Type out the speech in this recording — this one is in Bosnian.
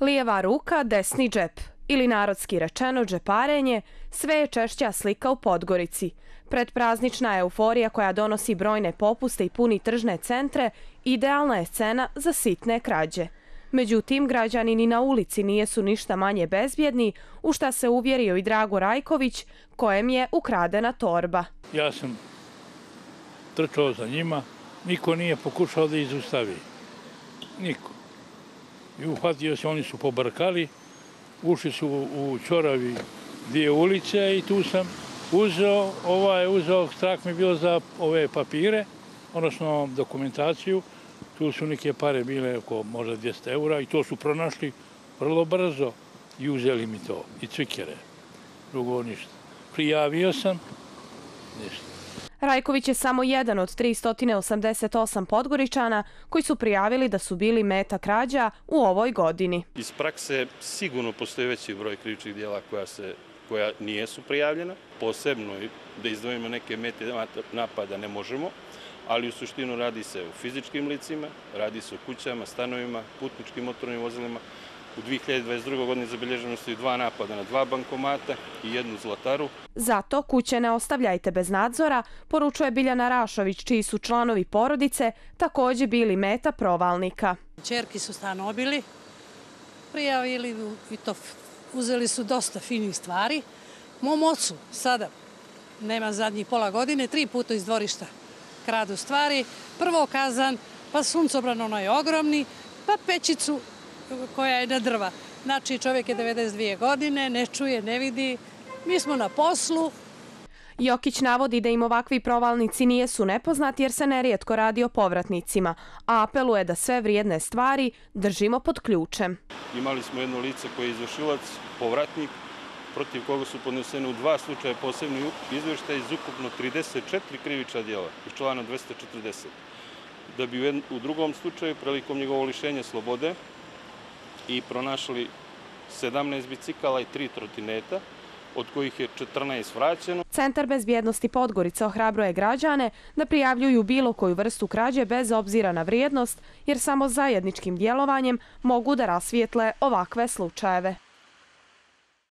Lijeva ruka, desni džep ili narodski rečeno džeparenje, sve je češća slika u Podgorici. Predpraznična euforija koja donosi brojne popuste i puni tržne centre, idealna je scena za sitne krađe. Međutim, građani ni na ulici nije su ništa manje bezbjedni, u šta se uvjerio i Drago Rajković, kojem je ukradena torba. Ja sam trčao za njima, niko nije pokušao da izustavi. Niko. I uhvatio se, oni su pobrkali, ušli su u Čoravi dvije ulice i tu sam uzeo, ovaj uzeo, strah mi bio za ove papire, odnosno dokumentaciju, tu su neke pare bile oko možda 200 eura i to su pronašli vrlo brzo i uzeli mi to, i cvikere, drugo ništa. Prijavio sam, ništa. Rajković je samo jedan od 388 podgoričana koji su prijavili da su bili meta krađa u ovoj godini. Iz prakse sigurno postoji veći broj krivičnih dijela koja se koja nijesu prijavljena. Posebno da izdvojimo neke mete napada ne možemo, ali u suštinu radi se o fizičkim licima, radi se o kućama, stanovima, putničkim motornim vozilima, U 2022. godini zabilježeno su i dva napada na dva bankomata i jednu zlataru. Zato kuće ne ostavljajte bez nadzora, poručuje Biljana Rašović, čiji su članovi porodice također bili meta provalnika. Čerki su stan obili, prijavili i to uzeli su dosta finih stvari. Mom ocu sada, nema zadnjih pola godine, tri puta iz dvorišta kradu stvari. Prvo kazan, pa suncobran onaj ogromni, pa pećicu koja je na drva. Znači, čovjek je 92 godine, ne čuje, ne vidi. Mi smo na poslu. Jokić navodi da im ovakvi provalnici nijesu nepoznati jer se nerijetko radi o povratnicima, a apeluje da sve vrijedne stvari držimo pod ključem. Imali smo jedno lice koje je izvršilac, povratnik, protiv koga su podnesene u dva slučaje posebni izvještaj iz ukupno 34 kriviča djela iz člana 240. Da bi u drugom slučaju, prilikom njegovo lišenje slobode, i pronašli 17 bicikala i 3 trotineta, od kojih je 14 vraćeno. Centar bezbjednosti Podgorica ohrabruje građane da prijavljuju bilo koju vrstu krađe bez obzira na vrijednost, jer samo zajedničkim djelovanjem mogu da rasvijetle ovakve slučajeve.